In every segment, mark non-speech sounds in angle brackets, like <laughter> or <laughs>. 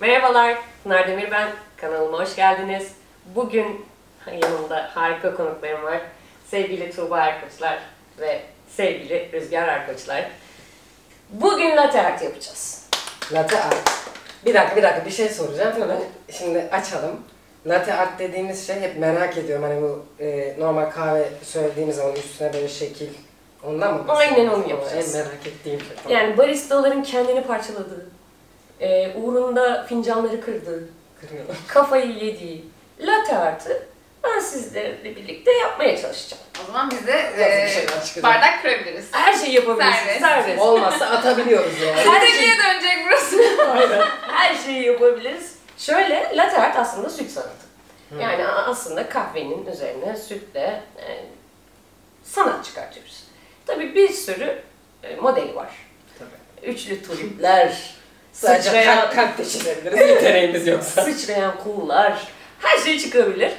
Merhabalar, Pınar Demir ben. Kanalıma hoş geldiniz. Bugün yanımda harika konuklarım var. Sevgili Tuğba Erkoçlar ve sevgili Rüzgar Erkoçlar. Bugün latte art yapacağız. Latte art. Bir dakika bir dakika bir şey soracağım. Hemen şimdi açalım. Latte art dediğimiz şey hep merak ediyorum. Hani bu e, normal kahve söylediğimiz zaman üstüne böyle şekil. Ondan mı? Aynen onu yapacağız. En merak ettiğim şey. Tamam. Yani baristaların kendini parçaladığı, e, uğrunda fincanları kırdığı, Kırıyorum. <laughs> kafayı yediği latte art'ı ben sizlerle birlikte yapmaya çalışacağım. O zaman biz de bir e, şeyler çıkacak? bardak kırabiliriz. Her şeyi yapabilirsiniz. Serbest. Serbest. Olmazsa atabiliyoruz yani. Kaliteliğe dönecek burası. <laughs> Aynen. Her şeyi yapabiliriz. Şöyle, latte art aslında süt sanatı. Yani aslında kahvenin üzerine sütle e, sanat çıkartıyoruz. Tabii bir sürü e, modeli var. Tabii. Üçlü tulipler, Sadece sıçrayan, kalp, kalp teşhirebiliriz <laughs> yeteneğimiz yoksa. sıçrayan kullar, her şey çıkabilir.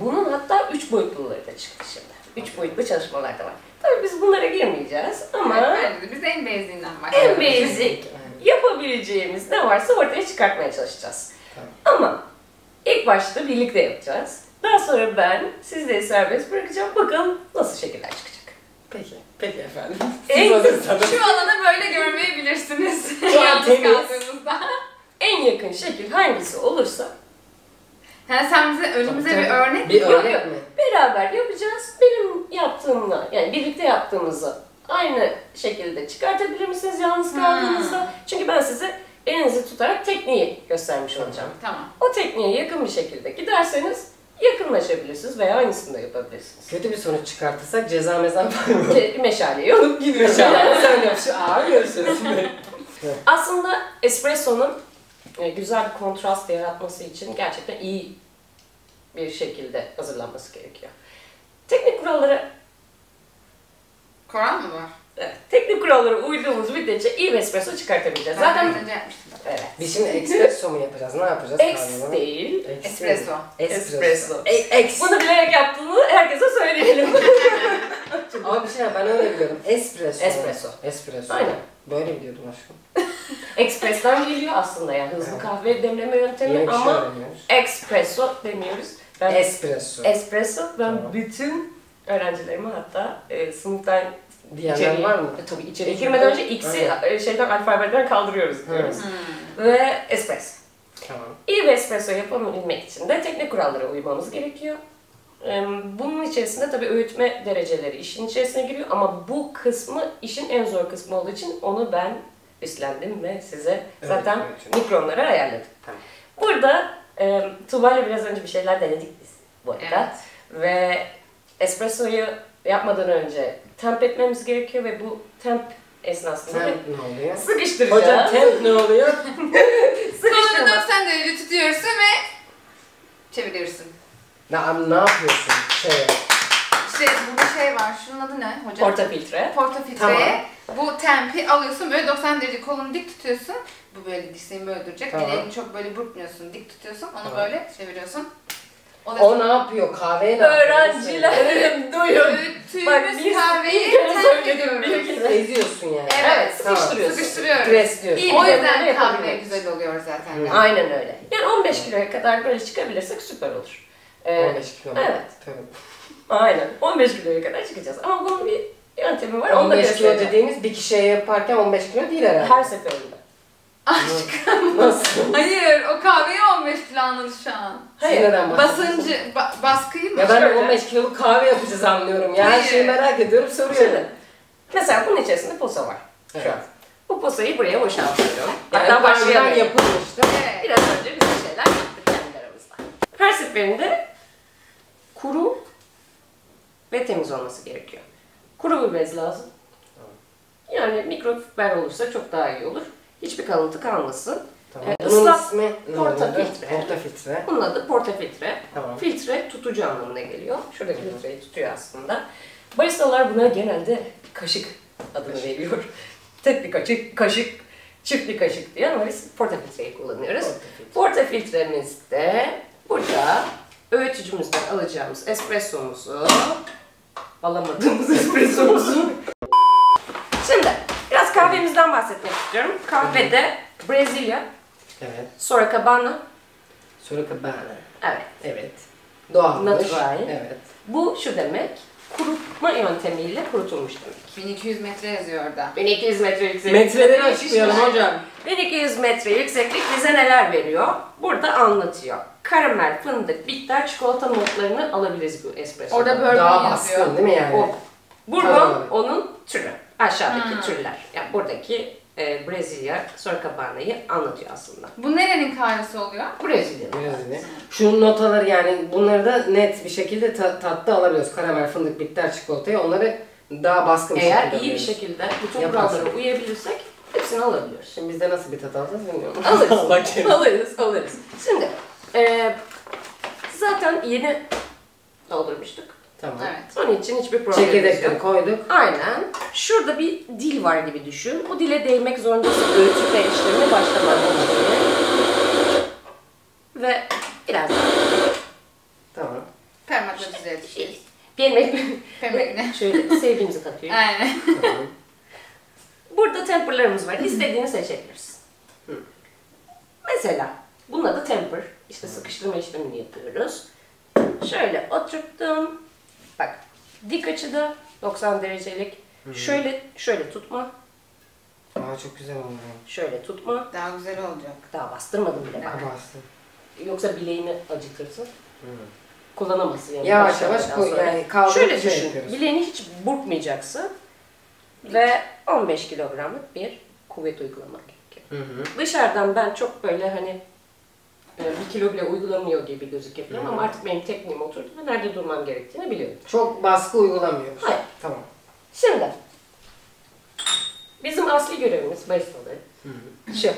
Bunun hatta üç boyutluları da çıktı şimdi. Üç boyutlu çalışmalar da var. Tabii biz bunlara girmeyeceğiz ama de biz en basiğinden en başlayalım. basic yapabileceğimiz ne varsa ortaya çıkartmaya çalışacağız. Ama ilk başta birlikte yapacağız. Daha sonra ben sizleri serbest bırakacağım. Bakalım nasıl şekiller çıkacak. Peki. Peki efendim. En- Siz hazırsanız. <laughs> Şu alanı böyle görmeyebilirsiniz. <laughs> Şu an temiz. En yakın şekil hangisi olursa Yani sen bize önümüze Tabii, bir tabii. örnek Bir örnek yok. mi? beraber yapacağız. Benim yaptığımla yani birlikte yaptığımızı aynı şekilde çıkartabilir misiniz yalnız kaldığınızda? Çünkü ben size elinizi tutarak tekniği göstermiş olacağım. Tamam. O tekniğe yakın bir şekilde giderseniz yakınlaşabilirsiniz veya aynısını da yapabilirsiniz. Kötü bir sonuç çıkartırsak ceza mezan var mı? Ke- Meşaleyi alıp Gidiyor şu an. Sen yap şu ağır görüşürüz. <laughs> Aslında espresso'nun e, güzel bir kontrast yaratması için gerçekten iyi bir şekilde hazırlanması gerekiyor. Teknik kurallara Koran mı var? Evet, teknik kurallara uyduğumuz müddetçe iyi bir espresso çıkartabileceğiz. Zaten Zaten önce yapmıştım. evet. Biz şimdi espresso mu yapacağız? Ne yapacağız? X kahvede? değil. Ex Espresso. Espresso. Espresso. Ex. Bunu bilerek yaptığını herkese söyleyelim. <laughs> Ama bir şey ben öyle biliyorum. Espresso. Espresso. Espresso. Aynen. Böyle biliyordum aşkım. <laughs> Express'ten geliyor aslında yani hızlı Evet. kahve demleme yöntemi Yeni şey ama öğreniyoruz. espresso demiyoruz. Ben Espresso. espresso ben Tamam. bütün öğrencilerime hatta e, sınıftan Diyenler içeri, var mı? E, tabii içeri Peki, girmeden önce X'i Evet. şeyden alfabeden kaldırıyoruz diyoruz. Hmm. Ve espresso. Tamam. İyi bir espresso yapabilmek için de teknik kurallara uymamız gerekiyor. Bunun içerisinde tabii öğütme dereceleri işin içerisine giriyor ama bu kısmı işin en zor kısmı olduğu için onu ben üstlendim ve size zaten öğütüm. mikronları ayarladım. Tamam. Burada e, Tuğba'yla biraz önce bir şeyler denedik biz bu arada. Evet. Ve espressoyu yapmadan önce temp etmemiz gerekiyor ve bu temp esnasında Temp ne oluyor? sıkıştıracağız. Hocam temp ne oluyor? Kolunu <laughs> Sıkıştırma. 90 derece tutuyorsun ve çeviriyorsun. ne, ne yapıyorsun? Şey. İşte burada şey var. Şunun adı ne hocam? Portafiltre. Portafiltreye bu tempi alıyorsun böyle 90 derece kolunu dik tutuyorsun. Bu böyle dirseğini böyle duracak. Tamam. Bileğini çok böyle burkmuyorsun. Dik tutuyorsun. Onu Tamam. böyle çeviriyorsun. O O ne yapıyor? Kahveye ne yapıyor? Öğrencilerim duyun. Bak, biz kahveyi bir kere söyledim, bir. Eziyorsun yani. Evet, Tamam. sıkıştırıyorsun. Sıkıştırıyoruz. Pres diyorsun. İyi O bir yüzden kahve güzel oluyor zaten. Yani. Aynen öyle. Yani 15 kiloya kadar böyle çıkabilirsek süper olur. Ee, 15 kilo. evet. Tabii. Aynen. 15 kiloya kadar çıkacağız. Ama bunun bir yöntemi var. Onu da 15 kilo dediğimiz bir kişiye yaparken 15 kilo değil herhalde. Her seferinde. Nasıl? Hayır, o kahveyi 15 kilo anladı şu an. Siz neden? Basıncı, ba- baskıyı mı? Ya ben de Şöyle. 15 kiloluk kahve yapacağız anlıyorum. Ya her Hayır. şeyi merak ediyorum soruyorum. Şimdi, mesela bunun içerisinde posa var. Şu Evet. an. Bu posayı buraya boşaltıyorum. Yani Hatta daha önceden başlayalım. yapılmıştı. Evet. Biraz önce biz bir şeyler yaptık kendi aramızda. Her seferinde kuru ve temiz olması gerekiyor. Kuru bir bez lazım. Yani mikrofiber olursa çok daha iyi olur. Hiçbir kalıntı kalmasın. Tamam. Ee, ıslak ismi portafiltre. Portafiltre. Bunun adı portafiltre. Tamam. Filtre tutucu anlamına geliyor. Şuradaki filtreyi tutuyor aslında. Baristalar buna genelde kaşık adını veriyor. <laughs> Tek bir kaşık, kaşık, çift bir kaşık diyor ama biz portafiltreyi kullanıyoruz. Portafiltre. Portafiltremizde burada öğütücümüzden alacağımız espressomuzu, alamadığımız <laughs> espressomuzu. Kahvemizden bahsetmek istiyorum. Kahvede Brezilya Evet. Soracabana. Soracabana. Evet. Evet. Doğalmış. Natural. Evet. Bu şu demek. Kurutma yöntemiyle kurutulmuş demek. 1200 metre yazıyor orada. 1200 metre yükseklik. Metreleri açıklayalım hocam. 1200 metre yükseklik bize neler veriyor? Burada anlatıyor. Karamel, fındık, bitter, çikolata notlarını alabiliriz bu espresso. Orada bourbon Daha yazıyor. baskın değil mi yani? O. Bourbon Tamam. onun türü. Aşağıdaki Ha. türler. Yani buradaki e, Brezilya Sorcabana'yı anlatıyor aslında. Bu nerenin kahvesi oluyor? Brezilya'nın. Biraz yine. Şu notaları yani bunları da net bir şekilde ta- tatlı alabiliyoruz. Karamel, fındık, bitter, çikolatayı onları daha baskın bir Eğer şekilde iyi bir alıyoruz. şekilde bütün Yaparsın. kurallara uyabilirsek hepsini alabiliyoruz. Şimdi biz de nasıl bir tat alacağız bilmiyorum. <laughs> Alırız. Allah kerim. alırız, alırız. Şimdi e, zaten yeni doldurmuştuk. Tamam. Evet. Onun için hiçbir problem Çekirdekleri yok. koyduk. Aynen. Şurada bir dil var gibi düşün. O dile değmek zorundasın öğütme işlemine başlamadan önce. Ve biraz daha. Tamam. Parmakla Yemek Parmakla. <laughs> şöyle sevdiğimizi katıyoruz. Aynen. tamam. Burada temperlarımız var. İstediğini seçebiliriz. Mesela bunun adı temper. İşte sıkıştırma işlemini yapıyoruz. Şöyle oturttum. Bak dik açıda 90 derecelik. Şöyle şöyle tutma. Aa çok güzel oldu. Şöyle tutma. Daha güzel olacak. Daha bastırmadım bile. bak. Kabarsın. Yoksa bileğini acıtırsın. Kullanamazsın yani. Yavaş yavaş koy, sonra. yani kaldırıp Şöyle şey düşün. yapıyoruz. bileğini hiç burkmayacaksın. Ve 15 kilogramlık bir kuvvet uygulamak gerekiyor. Hı hı. Dışarıdan ben çok böyle hani bir kilo bile uygulamıyor gibi gözükebilirim Hı. ama artık benim tekniğim oturdu ve nerede durmam gerektiğini biliyorum. Çok baskı uygulamıyoruz. Hayır. Tamam. Şimdi bizim asli görevimiz baristaları Hı hı. şu.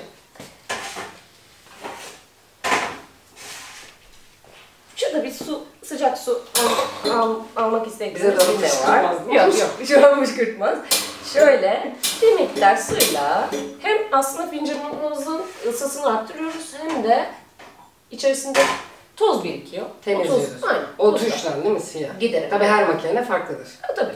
Şurada bir su, sıcak su al, al- almak Bize de bir de var. fışkırtmaz, değil mi? Yok yok, şu an fışkırtmaz. Şöyle bir miktar suyla hem aslında fincanımızın ısısını arttırıyoruz hem de içerisinde toz birikiyor. Temizliyoruz. O toz, aynen. O tuşla değil mi siyah? Giderim. Tabii her makine farklıdır. Ha, tabii.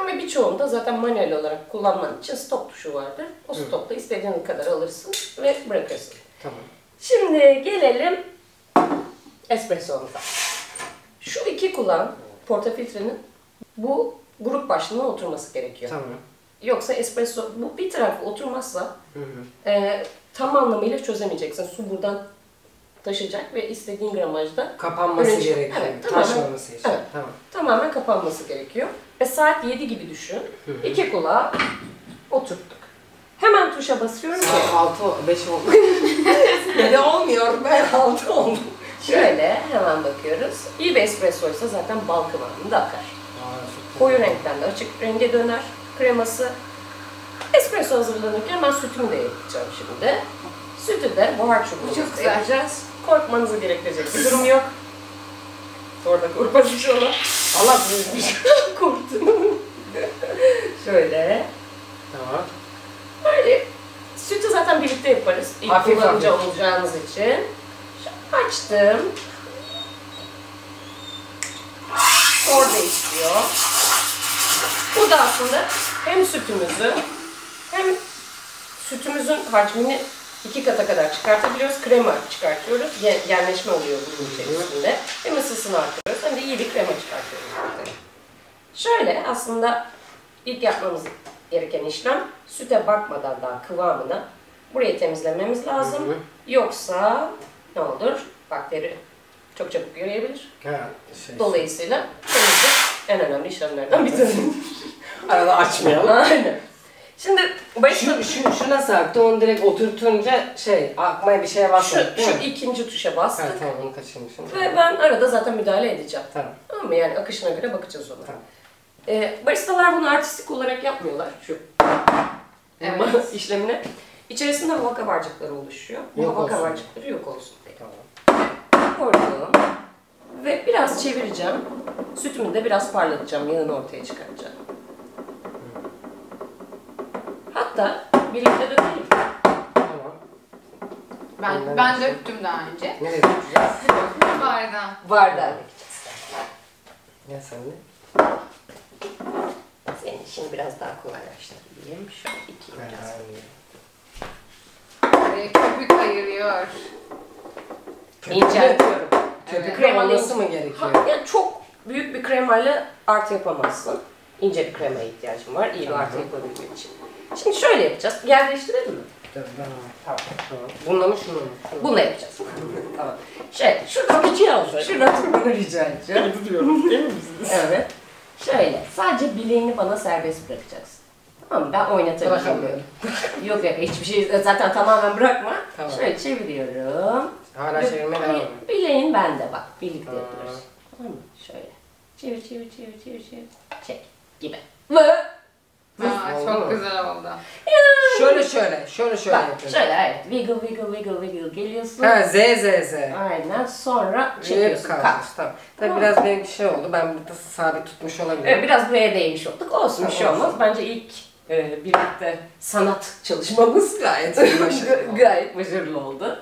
Ama birçoğunda zaten manuel olarak kullanman için stop tuşu vardır. O stopla istediğin kadar alırsın ve bırakırsın. Tamam. Şimdi gelelim espressomuza. Şu iki kulağın portafiltrenin bu grup başlığına oturması gerekiyor. Tamam. Yoksa espresso bu bir tarafı oturmazsa Hı hı. e, tam anlamıyla çözemeyeceksin. Su buradan taşıyacak ve istediğin gramajda Kapanması gerekiyor. Evet, tamamen- Taşmaması için. Evet. Tamam. tamamen kapanması gerekiyor. Ve saat 7 gibi düşün. Hı hı. İki kulağı oturttuk. Hemen tuşa basıyorum ki Saat 6 5 oldu. <laughs> ne olmuyor ben 6 oldu. şöyle hemen bakıyoruz. İyi bir espresso ise zaten bal kıvamında akar. Koyu renkten de açık renge döner kreması. Espresso hazırlanırken ben sütümü de yapacağım şimdi. Sütü de buhar Bu çok güzel. yapacağız. Korkmanızı gerektirecek bir durum yok. Orada korkmaz inşallah. Allah büyükmüş. <laughs> Korktum. Şöyle. Tamam. Böyle sütü zaten birlikte yaparız. İlk Hafif kullanıcı hafif. olacağınız için. Şöyle açtım. Orada istiyor. Bu da aslında hem sütümüzü hem sütümüzün hacmini iki kata kadar çıkartabiliyoruz. Krema çıkartıyoruz. Gen- Genleşme oluyor bunun içerisinde. Hem ısısını artırıyoruz hem de iyi bir krema çıkartıyoruz. Şöyle aslında ilk yapmamız gereken işlem süte bakmadan daha kıvamını burayı temizlememiz lazım. Hı hı. Yoksa ne olur? Bakteri çok çabuk yürüyebilir. Ha, şey. Dolayısıyla temizlik en önemli işlemlerden bir tanesi. Arada açmayalım. <laughs> Aynen. Şimdi barista Şu, şu, şu nasıl aktı? Onu direkt oturtunca şey, akmaya bir şeye şu, basmadık şu mi? ikinci tuşa bastık tamam onu kaçırmışım. ve ben arada zaten müdahale edeceğim. Tamam. Tamam mı? Yani akışına göre bakacağız ona. Tamam. Ee, baristalar bunu artistik olarak yapmıyorlar şu Evet. <laughs> işlemine. İçerisinde hava kabarcıkları oluşuyor. Yok hava olsun. kabarcıkları yok olsun diye. Tamam. Koydum. Ve biraz çevireceğim. Sütümü de biraz parlatacağım. Yağını ortaya çıkaracağım. Hatta birlikte dökelim. Tamam. Ben, Ondan ben döktüm daha önce. Nereye tutacağız? Bardağı. Bardağa dökeceğiz. Gel sen de. Senin için biraz daha kolaylaştırayım. Şöyle iki Ben biraz. Ee, ayarlayayım. Köpük ayırıyor. İnceltiyorum. Köpüklü Kremalı olması mı Ha, gerekiyor? yani çok büyük bir kremayla art yapamazsın. İnce bir kremaya ihtiyacım var iyi bir art yapabilmek için. Şimdi şöyle yapacağız. Yer değiştirelim mi? Ben- Tamam. Tamam. Bununla mı şununla mı? Şununla. Bunu yapacağız. tamam. Şey, şuradan tutuyor musun? Şuradan tutmanı rica edeceğim. Tutuyorum değil misiniz? evet. Şöyle, sadece bileğini bana serbest bırakacaksın. Tamam mı? Ben oynatabilirim. <laughs> Yok yok, hiçbir şey zaten tamamen bırakma. Tamam. Şöyle çeviriyorum. Hala çevirmeye devam ediyorum. bileğin bende bak, birlikte Aa. yapıyoruz. Tamam mı? Şöyle. Çevir, çevir, çevir, çevir, çevir. Çek. Gibi. Ve... Aa, çok güzel oldu. Şöyle şöyle, şöyle şöyle Bak, yapıyorum. şöyle evet. Wiggle, wiggle, wiggle, wiggle geliyorsun. Ha Z Z Z. Aynen. Sonra çekiyorsun. Kalk. kalmış. Tamam. Tabii Tamam. biraz benim şey oldu. Ben burada sabit tutmuş olabilirim. Evet, biraz buraya değmiş olduk. Olsun bir şey Tamam, olmaz. Bence ilk e, birlikte sanat çalışmamız <laughs> Gayet başarılı. gayet başarılı oldu.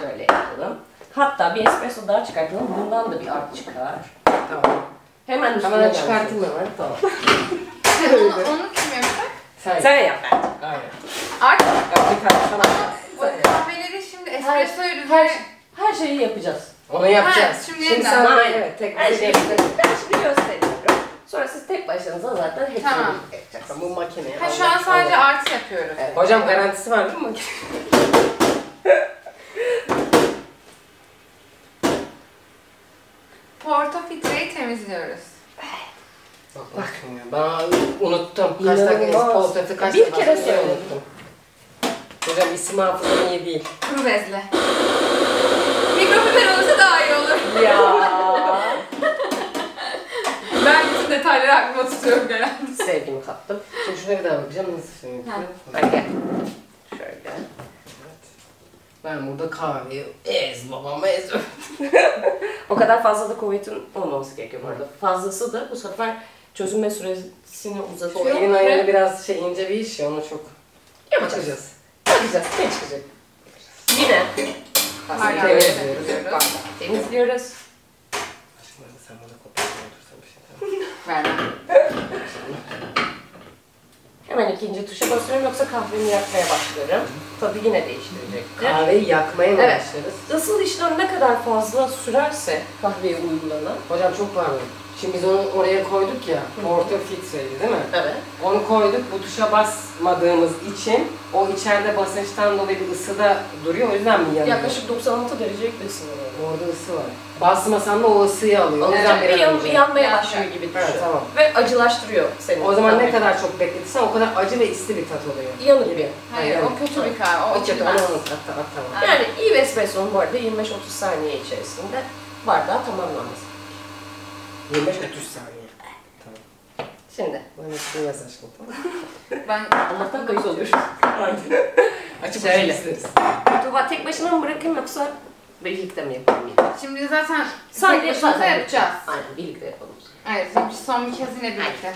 Şöyle yapalım. Hatta bir espresso daha çıkartalım. Bundan da bir art çıkar. Tamam. Hemen üstüne Hemen çıkartayım olsun. hemen. Tamam. <laughs> onu, onu? Sen, Sen yap bence. Aynen. Artık bir tane sana. o kahveleri şimdi espresso Her, ürünleri... her şeyi yapacağız. Onu yapacağız. Ha, şimdi şimdi yeniden. sen Aynen. evet tek Her şeyi şey. ben şimdi gösteriyorum. Sonra siz tek başınıza zaten hepsini Tamam. birlikte yapacaksınız. Bu makineye. Ha şu an sadece artı yapıyoruz. Evet. Hocam garantisi var değil mi? Portofiltreyi temizliyoruz. Bak bak. Ben unuttum. Kaç dakika poltası kaç Bir kere söyledim. Hocam isim hafızam iyi değil. Kuru bezle. Mikrofiber olursa daha iyi olur. Ya. <laughs> Ben bütün detayları aklıma tutuyorum genelde. Sevgimi kattım. Şimdi şuna bir daha bakacağım. Nasıl şimdi? Ha. Hadi gel. Şöyle. Ben burada kahveyi ez babam ez. <laughs> O kadar fazla da kuvvetin olmaması gerekiyor bu arada. Fazlası da bu sefer çözünme süresini O uzatıyor. elin ve ayarı biraz şey ince bir iş ya onu çok yapacağız. bakacağız. Yapacağız. Ne çıkacak? Yine Hala temizliyoruz. temizliyoruz. sen bana kopyasını otursan bir şey tamam. Vermem. Hemen ikinci tuşa basıyorum yoksa kahvemi yakmaya başlıyorum. Tadı yine değiştirecektir. Kahveyi yakmaya mı Evet. başlarız? Isıl işlem ne kadar fazla sürerse kahveye uygulanan. Hocam çok pardon. Şimdi biz onu oraya koyduk ya. Porto filtreydi değil mi? Evet. Onu koyduk. Bu tuşa basmadığımız için o içeride basınçtan dolayı bir ısıda duruyor. O yüzden mi yanıyor? Yaklaşık 96 derecelik bir ısı var. Orada ısı var. Basmasan da o ısıyı alıyor. O yüzden bir bir an yan, yanmaya başlıyor gibi düşün. Evet, tamam. Ve acılaştırıyor seni. O zaman ne kadar çok bekletirsen o kadar acı ve isli bir tat oluyor. Yanık bir. Hayır Yani- o kötü bir kahve. O O kötü. Onu unut. At, at, tamam. Aynen. Yani iyi bir espresso'nun bu arada 25-30 saniye içerisinde bardağı tamamlanması. 25-30 saniye. Tamam. Şimdi Ben üstüne yaz aşkım tamam Ben Allah'tan kayıt oluyor. <laughs> Açıp Şöyle. açıp izleriz. Tuba tek başına mı bırakayım yoksa birlikte mi yapalım? şimdi zaten Sadece tek başımıza zaten yapacağız. Aynen birlikte yapalım. Evet şimdi son bir kez yine birlikte.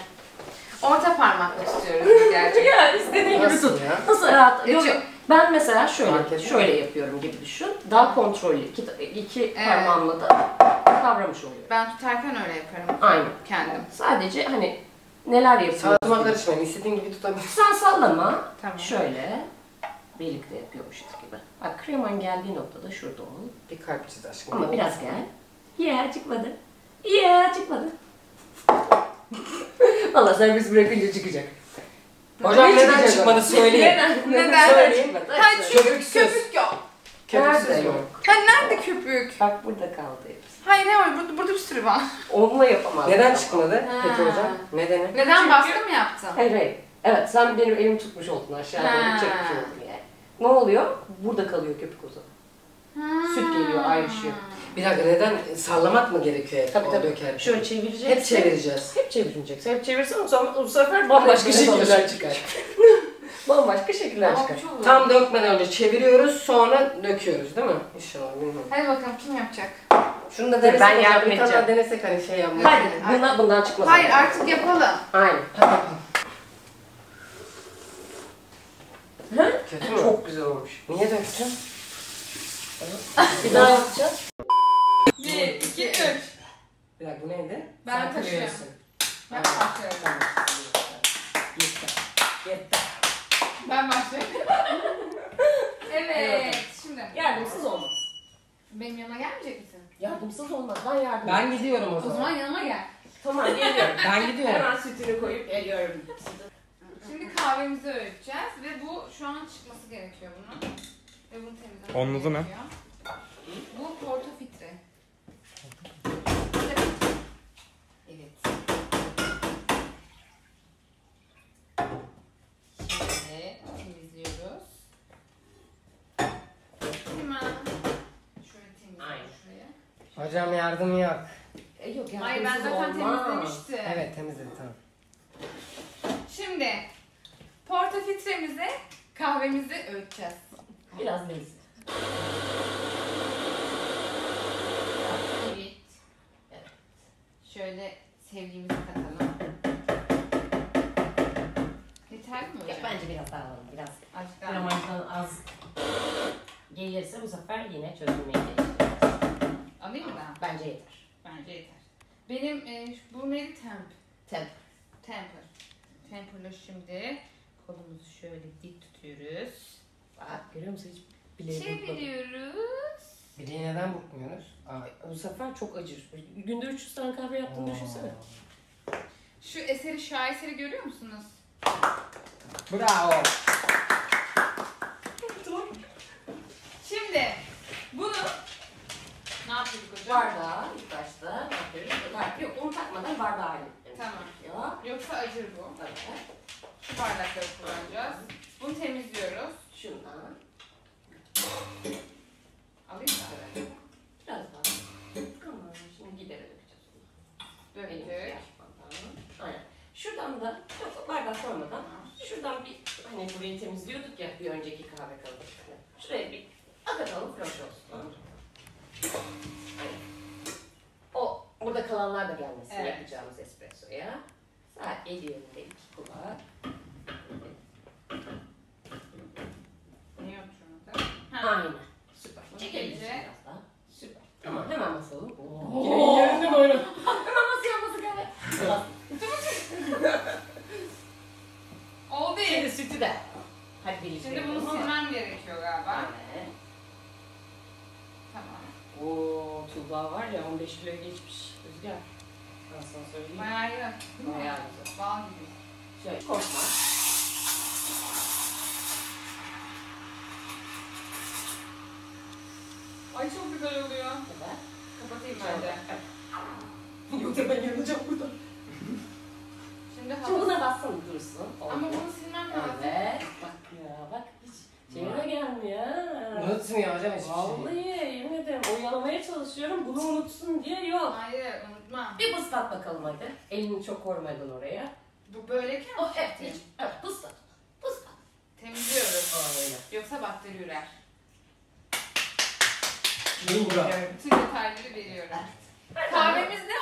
Orta parmakla tutuyoruz gerçekten. <laughs> ya istediğin gibi Nasıl tut. ya? Nasıl rahat? Yok, yok. Ben mesela şöyle ediyor şöyle yapıyorum gibi düşün. Daha kontrollü. İki, iki Evet. parmağımla da kavramış oluyorum. Ben tutarken öyle yaparım Aynen. kendim. Sadece hani neler yapıyorsun? Sağlıma karışmayın. İstediğin gibi tutabilirsin. Sen sallama. Tamam. Şöyle birlikte yapıyormuşuz gibi. Bak kreman geldiği noktada şurada ol. Bir kalp çiz aşkım. Ama biraz gel. Ya çıkmadı. Ya çıkmadı. <laughs> Valla servis bırakınca çıkacak. Hocam Ne neden çıkmadı söyleyin. Neden? Neden? Söyleyin. Ha çünkü Köpüksüz. köpük yok. Köpüksüz Nerede yok. yok? Ha nerede köpük? Bak burada kaldı hepsi. Hayır ne var? Burada, burada bir sürü var. Onunla yapamaz. Neden çıkmadı Ha. peki hocam? Nedeni? Neden Çünkü- baskı mı yaptın? Hayır hayır. Evet sen benim elimi tutmuş oldun aşağıya doğru Ha. çekmiş oldun yani. Ne oluyor? Burada kalıyor köpük o zaman. Süt geliyor, ayrışıyor. Bir dakika neden? Sallamak mı gerekiyor hep? Tabii tabii. döker. Şöyle çevireceksin. Hep çevireceğiz. Hep çevireceksin. Hep çevirsen o zaman bu sefer bambaşka şekiller çıkar. <laughs> bambaşka şekiller çıkar. çok. Tam dökmeden önce çeviriyoruz sonra döküyoruz değil mi? İnşallah bilmiyorum. Hadi bakalım kim yapacak? Şunu da denesek ben yardım bir tane edeceğim. denesek hani şey yapmak. Hadi bundan, bundan çıkmaz. Hayır artık yapalım. Aynen. Hı? Kötü mü? Çok güzel olmuş. Niye döktün? Bir daha yapacağız. 1, 2, 3. Bir dakika bu neydi? Ben Sen taşıyorum. kırıyorsun. Ben başlıyorum. Tamam. Yeter. Yeter. Ben başlıyorum. <laughs> evet. Şimdi. Geldim Benim yanıma gelmeyecek misin? Yardımsız olmaz. Ben yardım Ben gidiyorum o O zaman. zaman yanıma gel. Tamam geliyorum. <laughs> Ben gidiyorum. Hemen sütünü koyup geliyorum. Şimdi kahvemizi öğüteceğiz ve bu şu an çıkması gerekiyor bunun. Ve bunu temizlemek Onun adı ne? gerekiyor. Bu portofiltre. Evet. Şimdi temizliyoruz. Hemen şöyle temizliyoruz Aynen. şuraya. Hocam yardım yok. E, yok Hayır ben zaten olmaz. temizlemiştim. Evet temizledim tamam. Şimdi portofiltremize kahvemizi öğüteceğiz. Biraz neyse. Evet. Evet. Şöyle sevdiğimizi katalım. Yeterli mi hocam? bence biraz daha alalım. Biraz daha. gramajdan az gelirse bu sefer yine çözülmeye çalışacağız. Alayım mı daha? Bence yeter. Bence yeter. Benim e, bu neydi? Temp. Temp. Temper. Temper'la şimdi kolumuzu şöyle dik tutuyoruz. Bak görüyor musun hiç bileğim Şey burkmadı. Çeviriyoruz. Bileği neden burkmuyoruz? Aa, Bu sefer çok acır. Günde 300 tane kahve yaptığını düşünsene. Şu eseri, şaheseri görüyor musunuz? Bravo. Şimdi bunu yapıyorduk hocam? Bardağı ilk başta? Bak, yok onu takmadan bardağı hallettim. Tamam. Ya. Yoksa acır bu. Evet. Şu bardakları kullanacağız. Bunu temizliyoruz. Şundan. Alayım mı? Biraz daha. Tamam. Şimdi gidere dökeceğiz Döktük. Aynen. Şuradan da çok bardak sormadan şuradan bir hani burayı temizliyorduk ya bir önceki kahve kalıbı. Şuraya bir akatalım floş olsun. Aynen. O burada kalanlar da gelmesin Evet. yapacağımız espressoya. Saat 7 yönünde iki kulak. Niye oturmadı? Ha. Aynen. Süper. Daha. Süper. Tamam hemen basalım. Oo. Yerinde böyle. hemen basıyor basıyor kahve. Bas. Oldu. Şimdi sütü de. Hadi birlikte Şimdi bunu yapalım ama. silmem gerekiyor galiba. Aynen. Tamam. Oo Tuğba var ya 15 kilo geçmiş. Rüzgar. Ben sana söyleyeyim. Bayağı iyi. Değil mi? Bayağı güzel. Bal gibi. Şöyle korkma. Ay çok güzel oluyor. Evet. Kapatayım ben de. Yoksa ben yanacağım burada. Şimdi Şimdi hava... buna bassın dursun. Ama bunu silmem lazım. Evet. Bak ya bak hiç şeyine gelmiyor. ha. Unutmuyor hocam hiçbir şey. Vallahi yemin ederim oyalamaya çalışıyorum bunu unutsun diye yok. Hayır bıslat bakalım hadi. Elini çok korumadan oraya. Bu böyleyken O evet hiç. Evet bıslat. Bıslat. temizliyoruz. Aynen. Yoksa bakteri ürer. Bingo. Bütün detayları veriyorum. Kahvemiz de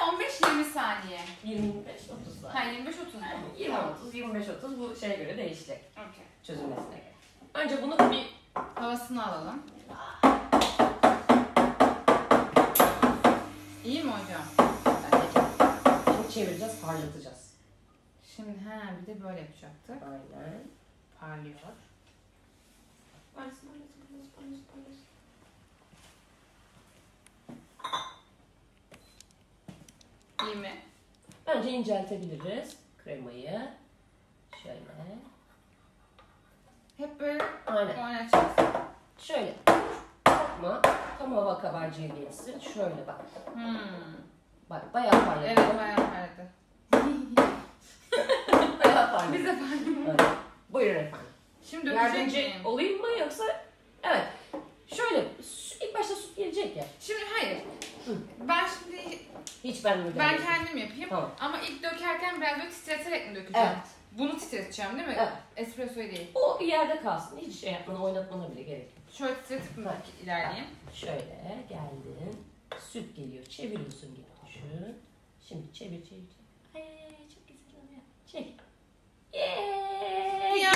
15-20 saniye. 25-30 Ha var. 25-30 mu? 20-30, 25-30 bu şeye göre değişecek. Okey. Çözülmesine göre. Önce bunu bir Havasını alalım. İyi mi hocam? Çevireceğiz, parlatacağız. Şimdi ha bir de böyle yapacaktık. Aynen. Parlıyor. Parlasın, parlasın, parlasın, parlasın, parlasın. İyi mi? Önce inceltebiliriz kremayı. Şöyle. Hep böyle Aynen. oynatacağız. Şöyle. Bakma. Tam hava kabarcığı geçsin. Şöyle bak. Hmm. Bak bayağı parladı. Evet bayağı parladı. <laughs> bayağı parladı. Biz parladı. Evet. Buyurun efendim. Şimdi Yardımcı miyim? olayım mı yoksa? Evet. Şöyle ilk başta su gelecek ya. Şimdi hayır. Ben şimdi Hiç ben müdahale ben kendim yapayım. Tamam. Ama ilk dökerken biraz böyle titreterek mi dökeceğim? Evet. Bunu titreteceğim değil mi? Evet. Espressoyu değil. O bir yerde kalsın. Hiç şey yapmana, oynatmana bile gerek yok. Şöyle titretip mi ilerleyeyim? Şöyle geldin. Süt geliyor. Çeviriyorsun gibi düşün. Şimdi çevir çevir çevir. Ay, ay, ay, çok güzel oluyor. Çek. Yeeey. Ya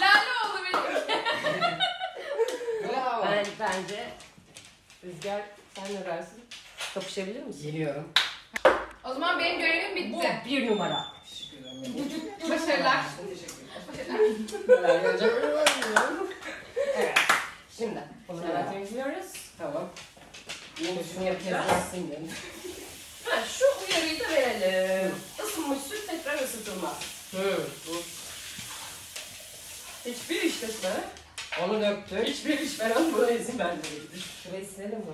Lale oldu benim. <laughs> Bravo. Ben, bence Rüzgar sen ne dersin? Kapışabilir misin? Geliyorum. O zaman benim görevim Bu bitti. bir numara. Teşekkür ederim. Başarılar. Ederim. Evet. Şimdi bunu hemen temizliyoruz. Tamam. Şunu yapacağız. Ha, şu uyarıyı da verelim. Isınmış süt tekrar ısıtılmaz. Hı. Hiçbir işletme, Onu döktük. hiçbir işveren buna izin vermemelidir. Şurayı silelim mi?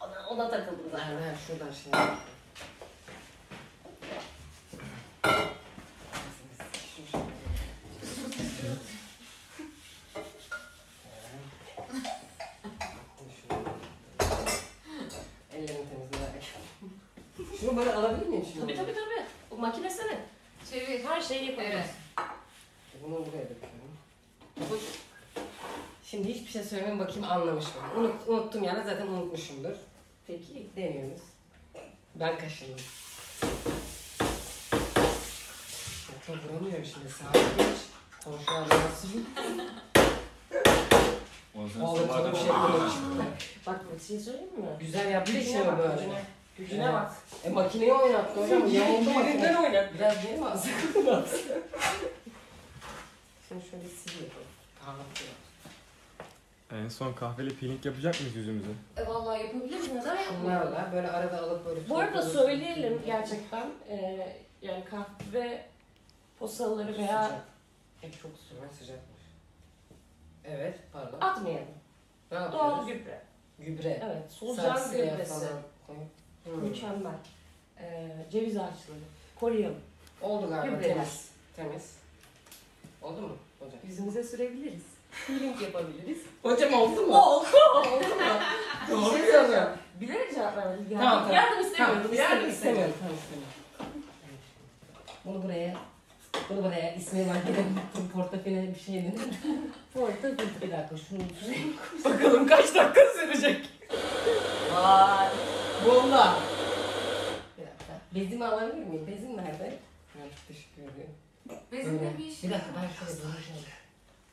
Ona, ona takıldım zaten. Aynen şuradan şimdi. Şunu böyle alabilir miyim şimdi? Tabii tabii tabii. Bu makine senin. Çevir. Her şeyi yapabiliriz. Evet. Bunu buraya döküyorum. Bu- Şimdi hiçbir şey söylemeyeyim bakayım anlamış mı? Unut, unuttum yani zaten unutmuşumdur. Peki deniyoruz. Ben kaşındım. Çok vuramıyorum şimdi saat geç. Konuşamıyorsun. Oğlum kolum şey kolum çıktı. Bak bir şey söyleyeyim mi? Güzel yaptık bak, böyle. Gücüne. Evet. bak. E makineyi oynattı hocam. Yamuldu makine. Oynat. Biraz geri mi alsak? <laughs> Şimdi şöyle. Kahvaltı yap. En son kahveli peeling yapacak mıyız yüzümüze? E vallahi yapabiliriz. Neden yapmayalım? Bunlarla böyle arada alıp böyle... Bu arada sokuyoruz. söyleyelim gerçekten. e, yani kahve posaları veya Sıcak. E çok sıcak. sıcakmış. Evet pardon. atmayalım. Ne Doğal yapıyoruz? gübre. Gübre. Evet, solucan Saksıya gübresi. falan koyup. Hmm. Mükemmel. E, ceviz ağaçları. Koruyalım. Oldu galiba Gübreler. temiz. Temiz. Oldu mu hocam? Yüzümüze sürebiliriz. Peeling yapabiliriz. <laughs> Hocam oldu mu? Oldu. <laughs> Oldu mu? Bir şey soracağım. Bilerek cevap vermedim. Yardım, Tamam, tamam. yardım istemiyorum. Tamam, yardım istemiyorum. Tamam, istemiyorum. Bunu buraya, bunu buraya ismi var. Gene unuttum. Portafine bir şey dedim. <laughs> Porta Bir dakika şunu şuraya Bakalım kaç dakika sürecek. Vay. Bomba. Bir dakika. Bezimi alabilir miyim? Bezim nerede? Evet, teşekkür ederim. Bezinde bir iş. Bir dakika ben şöyle duracağım.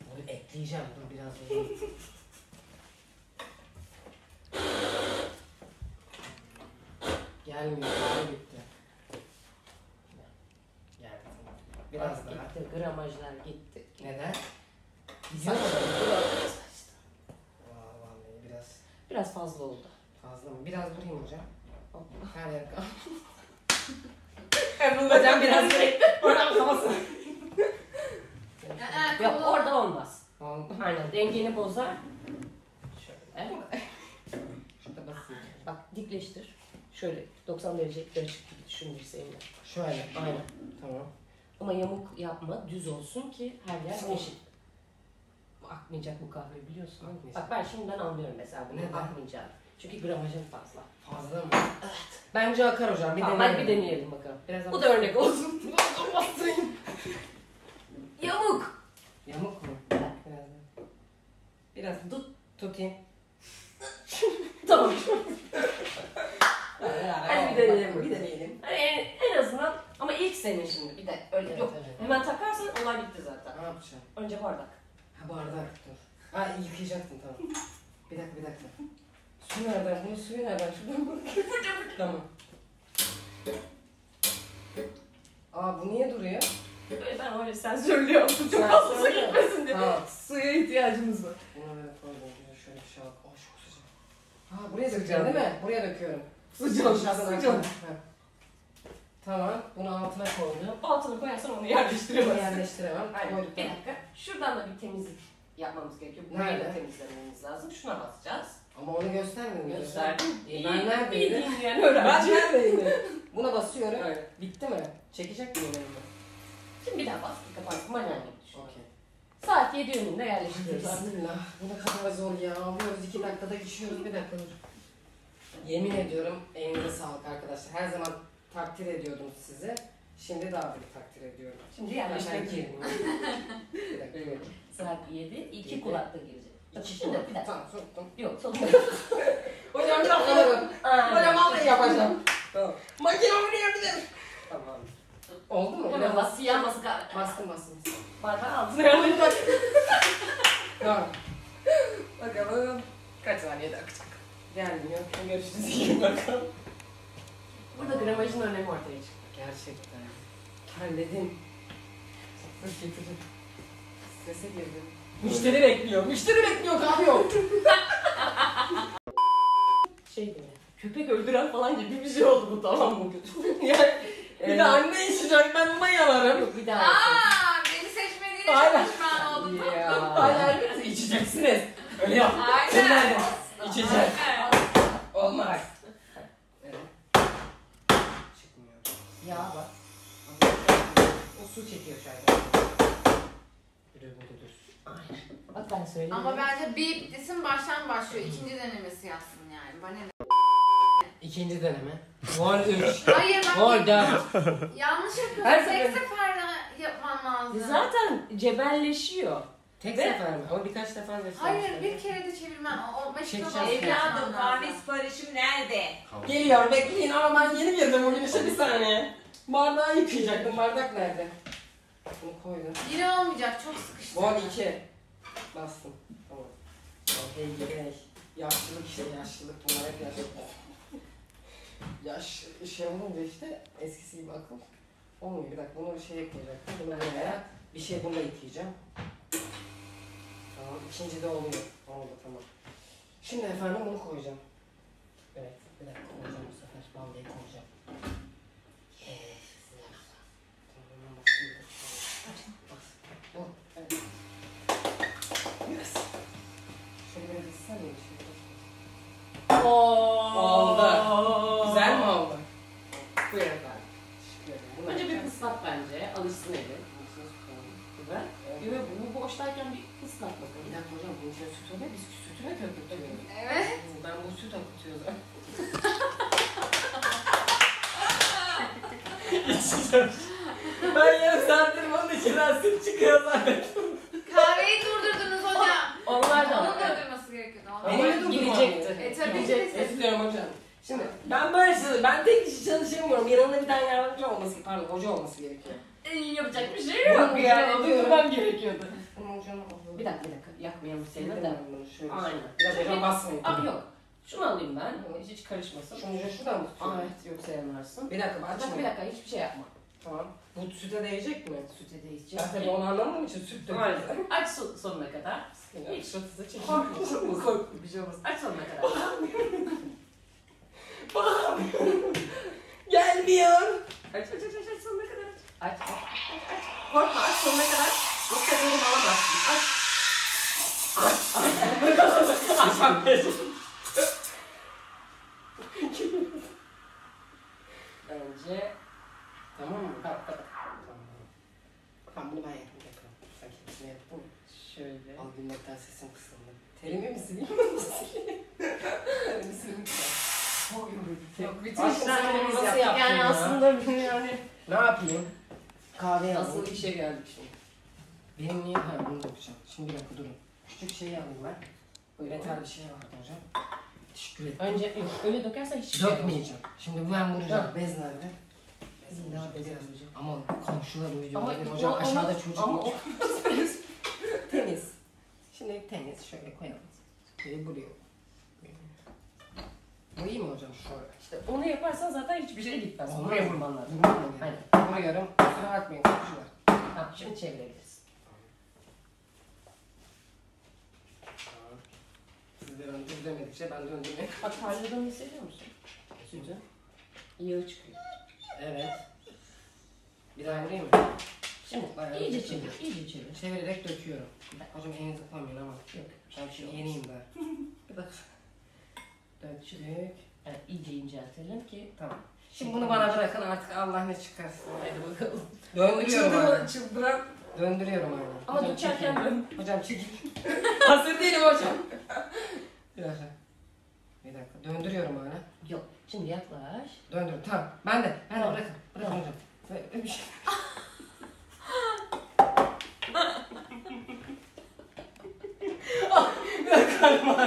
Bunu ekleyeceğim. Dur biraz durayım. Gelmiyor. Geldi gitti. Geldi. Biraz daha. Gitti, gramajlar gitti. Neden? Gidiyor biraz Biraz fazla oldu. Fazla mı? Biraz vurayım hocam. Her yer kan. Hocam biraz gerekti. Oradan kafasına. Aa, Yok orada olmaz. Oldu. Aynen dengeni bozar. Şöyle. Şurada basayım. Bak dikleştir. Şöyle 90 derece açık gibi düşün dirseğini. Şöyle. Aynen. Tamam. Ama yamuk yapma, düz olsun ki her yer eşit. Bu Akmayacak bu kahve biliyorsun. Akmayacak. Bak ben şimdiden anlıyorum mesela bunu Neden? akmayacağını. Çünkü gramajın fazla. Fazla mı? Evet. Bence akar hocam. Bir Tamam, deneyelim. hadi bir deneyelim bakalım. Biraz Bu da örnek olsun. <laughs> Yamuk. Yamuk mu? Biraz. Biraz tut. Tutayım. <laughs> Tamam. Hadi bir deneyelim. Bir deneyelim. Hani en, en azından ama ilk senin şimdi bir de öyle Evet, yok. evet. Hemen takarsan olay bitti zaten. Ne yapacağım? Önce bardak. Ha bardak dur. Ha yıkayacaktın tamam. <laughs> Bir dakika bir dakika. Su nereden? Bunun suyu nereden? Şuradan <laughs> bak. tamam. Aa bu niye duruyor? Böyle ben öyle sen söylüyorum. Çok Ben fazla su söylüyorum. gitmesin diye. Tamam. Suya ihtiyacımız var. Bunu böyle koydum. Şöyle, şöyle bir şey al. Aa çok sıcak. Ha buraya döküyorum değil mi? Buraya döküyorum. Sıcak, Aşağıdan sıcak. aşağı. Ha. Tamam. Bunu altına koydum. Altını koyarsan onu Bunu yerleştiremem. Aynen. Koyduk. Bir dakika. Şuradan da bir temizlik yapmamız gerekiyor. Burayı Nerede? da temizlememiz lazım. Şuna basacağız. Ama onu göstermedin. mi? Gösterdim. İyi, ben neredeydim? İyi dinleyen Ben öğrenci. neredeyim? Buna basıyorum. Aynen. Bitti mi? Çekecek miyim elimi? Şimdi bir daha bas. Kapat. Manuel gibi düşün. Okey. Saat 7 yönünde yerleştiriyoruz. Bismillah. Bu ne kadar zor ya. Alıyoruz iki dakikada geçiyoruz. Bir dakika dur. Yemin ediyorum elinize sağlık arkadaşlar. Her zaman takdir ediyordum sizi. Şimdi daha bir takdir ediyorum. Şimdi girdim. <laughs> bir dakika. Evet. Saat 7. 2 Yedi. kulakta girecek. Şimdi bir dakika. Tamam soktum. Yok solda. <laughs> Hocam yapmadım. Hocam vallahi yapacağım. Tamam. Makine oynayabilir. Tamam. Oldu mu? Hemen bas. Siyah masa kahve. Bastım bastım. Bardağı altına yerleştir. Tamam. Bakalım. Kaç saniyede akacak. Geldim yok. Görüşürüz. İyi <laughs> bakalım. Burada gramajın önemi ortaya çıktı. Gerçekten. Terledim. Ses getirdim. Strese girdim. Müşteri bekliyor. Müşteri bekliyor kahve yok. <laughs> Şey gibi. Köpek öldüren falan gibi bir şey oldu bu tamam bugün. <laughs> yani bir de anne içecek ben ona yanarım. Yok bir daha. Aa, beni seçmediğine Aynen. çok pişman oldum. Ya. Hala içeceksiniz. Öyle yap. Sen Aynen. nerede? İçecek. Aynen. Olmaz. Evet. Çıkmıyor. Ya bak. O su çekiyor çaydan. Dur dur dur. Aynen. Bak ben söyleyeyim. Ama bence bip desin baştan başlıyor. İkinci denemesi yapsın yani. Bana ne? İkinci deneme. Vol 3. Hayır bak Vol 4. yanlış yapıyorsun. Her Tek sefer- seferde yapman lazım. Zaten cebelleşiyor. Tek Ve- sefer mi? Ama birkaç defa göstermiş. Hayır bir kere de çevirmen. O, o Çekeceğim. Evladım kahve siparişim nerede? Geliyor bekleyin ama ben yeni girdim bugün işe bir saniye. Bardağı yıkayacaktım. Bardak nerede? Bunu koydum. Yine olmayacak. Çok sıkıştı. Vol 2. Bastım. Tamam. Hey hey. Yaşlılık işte yaşlılık bunlar hep yaşlılık. Yaş şey olunca işte eskisi gibi akıl olmuyor. Bir dakika bunu bir şeye koyacaktım. Bunu buraya bir şey bununla yıkayacağım. Tamam ikinci de oluyor. Oldu tamam. Şimdi efendim bunu koyacağım. Evet bir dakika koyacağım bu sefer. Vallahi koyacağım. Evet. Tamam basayım. Bas. Oh, evet. Yes. Bir gitsene şimdi. Oldu. Güzel mi oldu? Buyur efendim. Bunu Önce bir ıslat bence. Alışsın eli. Bunu. Güzel. Evet. Ve bu boştayken bir ıslat Bir bakalım. dakika hocam bunun içine süt oluyor. Biz sütüne köpürtüyoruz. Evet. Ben bu süt akıtıyoruz. <laughs> <laughs> ben yarım saattir bunun içinden süt çıkıyor zannettim. Kahveyi durdurdunuz hocam. Onlar da Onun var. durdurması gerekiyordu. Ama Benim de durdurmam gidecekti. gerekiyor. E tabii ki Gidecekti. de. İstiyorum hocam. Şimdi ben böyle size- ben tek kişi çalışamıyorum. Yanımda bir tane yardımcı olması, pardon hoca olması gerekiyor. İyi yapacak bir şey yok yani. alıyorum. Durdurmam gerekiyordu. Bunun hocam alıyorum. Bir dakika bir dakika. Yakmayalım seni de. Şöyle. Aynen. Biraz hocam basmayın. Abi yok. Şunu alayım ben. Hiç karışmasın. Şunu hocam şuradan mı tutuyorum? Aa, evet yoksa yanarsın. Bir dakika Bir ben dakika bir dakika hiçbir şey yapma. Tamam. Bu süte değecek mi? Süte değecek. Ben tabii onu anlamadığım için süt döküyorum. Aynen. Aç son- sonuna kadar. Hiç çekim. Korkma. Korkma bir şey olmaz. Aç sonuna kadar. <laughs> Gelmiyor. Aç aç aç aç aç sonuna kadar aç. Aç aç aç aç. Korkma aç sonuna kadar. Yoksa benim alamazsın. Aç. Bence Tamam mı? Tamam, tamam. Tamam. Tamam bunu ben yapayım. Yapalım. Sen kendisini yaptın mı? şöyle. Al gülmekten sesim kısıldı. Terimi mi sileyim? <laughs> Terimi sileyim. Yok, bütün Aşkım, işlemlerimizi sen yaptık. nasıl yaptın Yani ya? aslında yani Ne yapayım? Kahve yapayım. asıl işe geldik şimdi. Benim niye? Bunu dökeceğim. Şimdi bir dakika durun. Küçük şeyi alayım ben. Buyurun. Metal bir şey vardı hocam. Teşekkür ederim. Önce yok, öyle dökersen hiçbir şey. Dökmeyeceğim. Şimdi ben vuracağım. Bez nerede? Bez Bez nerede? bez yapmayacağım. Ama komşular uyuyor. Ama Ama hocam o- aşağıda ama- çocuk ama <laughs> Temiz. Şimdi temiz şöyle koyalım. Böyle buraya. Vurayım mı hocam şöyle? İşte onu yaparsan zaten hiçbir şey gitmez. Olmaz. Buraya vurman lazım. Vurmam mı? Aynen. Vuruyorum. Kusura bakmayın komşular. Tamam şimdi çevirebiliriz. Tamam. Siz de döndürmedikçe ben döndürmeye <laughs> Bak parladığını hissediyor musun? Sütü. Yağı çıkıyor. Evet. Bir daha vurayım mı? Şimdi Bayağı iyice çevir, iyice çevir. Çevirerek döküyorum. Hocam elinizi koymayın ama. Yok. Ben şimdi yeniyim daha. <laughs> Bir dakika. Döktük. Evet, iyice inceltelim ki Tamam. Şimdi bunu bana bırakın artık Allah ne çıkarsın. Hadi bakalım. Döndürüyorum hala. çıldıran. Döndürüyorum hala. Ama dökerken dön. Hocam çekil. <laughs> Hazır değilim hocam. Bir dakika. Bir dakika. Döndürüyorum hala. Yok. Şimdi yaklaş. Döndür. Tamam. Ben de. Ben de bırakın. Bırakın hocam. Bir şey. <laughs>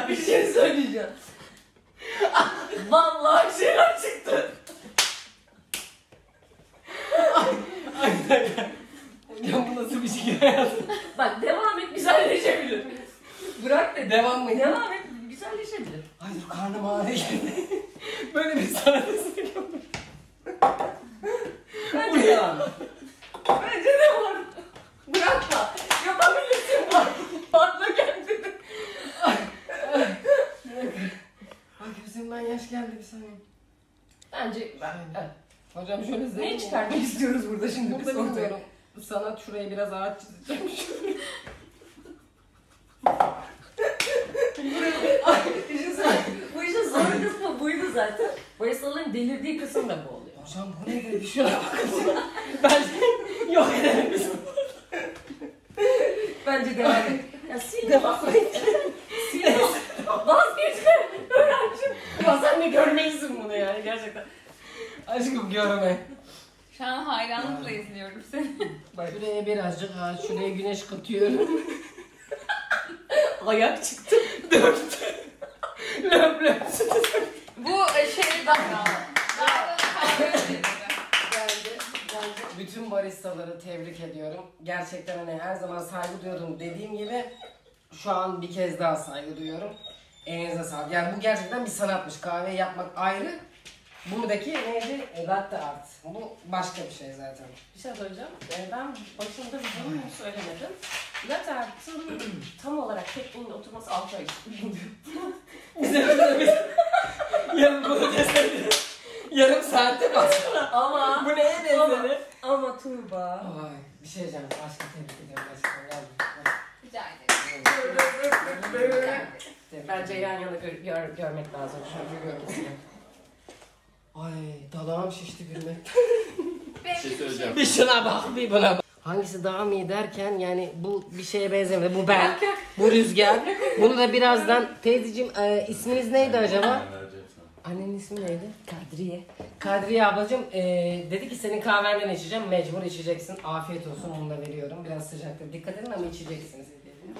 Bir şey söyleyeceğim. <laughs> Vallahi şeyler çıktı. Ay bir dakika. Ya bu nasıl bir şey hayatım? Bak devam et güzelleşebilir. Bırak dedi. Devam mı? Devam et güzelleşebilir. Ay dur karnım ağrı geldi. <laughs> Böyle bir sahnesini gördüm. Bence devam. Bence devam. Bırakma. Yapabilirsin bak. Patla kendini gözümden yaş geldi bir saniye. Bence ben, evet. Hocam şöyle Ne zeytin- çıkarmak istiyoruz burada şimdi? Burada biz bilmiyorum. Sana şuraya biraz ağaç çizeceğim. Şey söyleyeyim. Bu işin zor kısmı buydu zaten. Boyasaların delirdiği kısım da bu oluyor. Hocam bu nedir? Bir şuna bakın. Bence yok edelim biz bunu. Bence devam et. Ya sil devam et. Sil Vazgeçme. Öğrencim. Ya sen de görmelisin bunu yani gerçekten. Aşkım görme. Şu an hayranlıkla izliyorum seni. Bak şuraya birazcık ağaç, şuraya güneş katıyorum. <laughs> Ayak çıktı. Döktü. <laughs> löp löp. Bu e, şey daha. Daha bütün baristaları tebrik ediyorum. Gerçekten hani her zaman saygı duyuyordum dediğim gibi şu an bir kez daha saygı duyuyorum. Elinize sağlık. Yani bu gerçekten bir sanatmış. Kahve yapmak ayrı. Buradaki neydi? E, latte art. Bu başka bir şey zaten. Bir şey söyleyeceğim. Ee, Ben başında bir bunu söylemedim. Latte art'ın tam olarak tekniğinin oturması 6 ay. Bize bize biz yarım bunu deseydi. Yarım saatte bas. Ama Bu neye ama, benzedi? ama Tuğba. Ay bir şey diyeceğim. Aşkı tebrik ediyorum. Gerçekten geldim. Rica ederim. Bence yan yana gör, gör- görmek lazım şu an. Ay dalağım şişti gülmekten. Bir şey söyleyeceğim. Bir şuna bak bir buna bak. Hangisi daha mı iyi derken yani bu bir şeye benzemedi. Bu ben, bu rüzgar. Bunu da birazdan teyzeciğim e, isminiz neydi acaba? Sana. Annenin ismi neydi? Kadriye. Kadriye ablacığım e, dedi ki senin kahvenden içeceğim. Mecbur içeceksin. Afiyet olsun onu da veriyorum. Biraz sıcaktır. Dikkat edin ama içeceksiniz.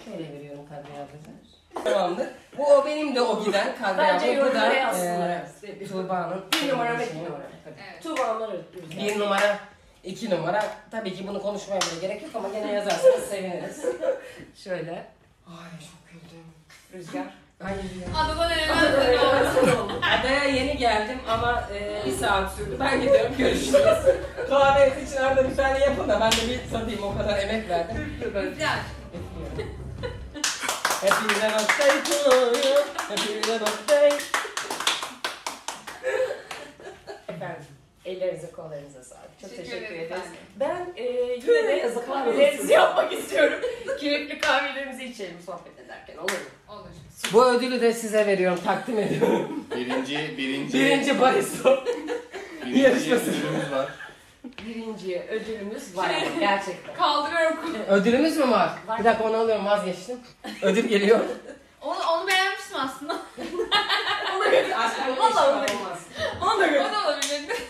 Şöyle veriyorum Kadriye ablacığım. Tamamdır. Bu o benim de o giden Kadriye Bence. Bu da yorumlara e, yazsınlar. Tuğba'nın. Bir numara ve iki numara. Evet. Tuğba'lar Bir numara, iki numara. Tabii ki bunu konuşmaya bile gerek yok ama gene yazarsanız seviniriz. <laughs> Şöyle. Ay çok güldüm. Rüzgar. Ay ya. Adadan elemezsin Adaya yeni geldim ama e, bir saat sürdü. Ben gidiyorum görüşürüz. Kahve için arada bir tane yapın da ben de bir tadayım o kadar emek verdim. Öpüyorum. Hepinize birthday to you. Hepinize birthday. Efendim. Ellerinize kollarınıza sağlık. Çok Teşekkür ederiz. Ben e, yine de yazık kahvelerinizi yapmak istiyorum. Keyifli kahvelerimizi içelim sohbet ederken olur mu? Olur. Bu ödülü de size veriyorum, takdim ediyorum. Birinci, birinci, Birinci barista. birinci yarışması. ödülümüz var. Birinci ödülümüz var ama gerçekten. Kaldırıyorum. Ödülümüz mü var? Var. Bir dakika onu alıyorum vazgeçtim. Ödül geliyor. <laughs> Onu, onu beğenmiştim aslında. Vallahi <laughs> onu da olmaz. Onu da O da olabilirdi. <laughs>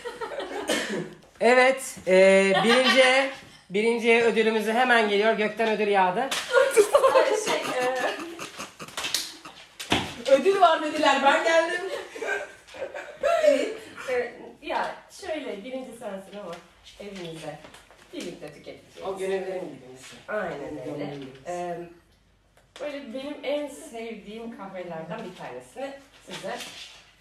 Evet, e, birinci birinciye ödülümüzü hemen geliyor. Gökten ödül yağdı. şey, e, Ödül var dediler, ben geldim. e, ya şöyle birinci sensin ama evinizde birlikte tüketeceğiz. O gönüllerin gibisi. Aynen öyle. Ee, böyle benim en sevdiğim kahvelerden bir tanesini size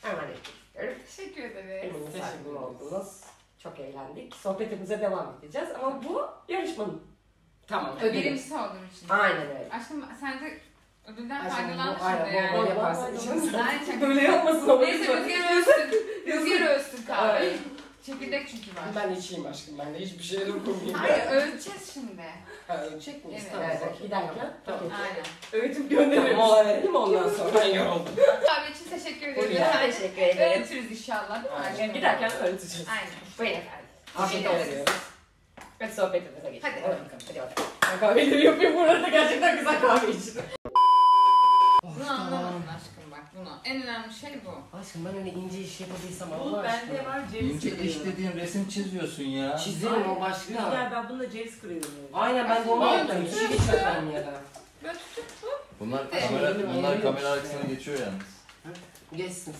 emanet ediyorum. Teşekkür ederim. Eminim ederiz. oldunuz. Çok eğlendik. Sohbetimize devam edeceğiz ama bu yarışmanın. Tamam. Birincisi olduğum için. Aynen öyle. Aşkım sen de ödülden bu faydalanmışsın aynen, yani. bol Bol yaparsın. Böyle yapmasın. Neyse rüzgar ölsün. Rüzgar ölsün kahveyi. Çekirdek çünkü var. Ben içeyim aşkım, ben de hiçbir şeye dokunmayayım. Hayır öleceğiz şimdi. Ha, ölçek miyiz? Evet. Tamam, Evet, dakika. Tamam. Aynen. Öğütüp gönderiyoruz. mola verelim ondan sonra. Ben yoruldum. Kahve için teşekkür ederim. Buyurun. Efendim, Teşekkür ederim. Öğretiriz inşallah. Aynen. Giderken öğreteceğiz. Aynen. Buyurun efendim. Afiyet olsun. Hadi sohbetimize geçelim. Hadi. Hadi bakalım. Hadi bakalım. Ben kahveleri yapıyorum burada gerçekten güzel kahve içtim. Bunu bunu. En önemli şey bu. Aşkım ben öyle ince iş yapabilsem Allah aşkına. bende var ceviz İnce kırığı. iş dediğin resim çiziyorsun ya. Çizerim o başka. Rüzgar ben bununla ceviz kırıyorum. Aynen ben de onu yaptım. İçi geçiyorum ya da. Böyle tutup bu. Bunlar kamera, bunlar kamera arkasına geçiyor yalnız. Geçsin.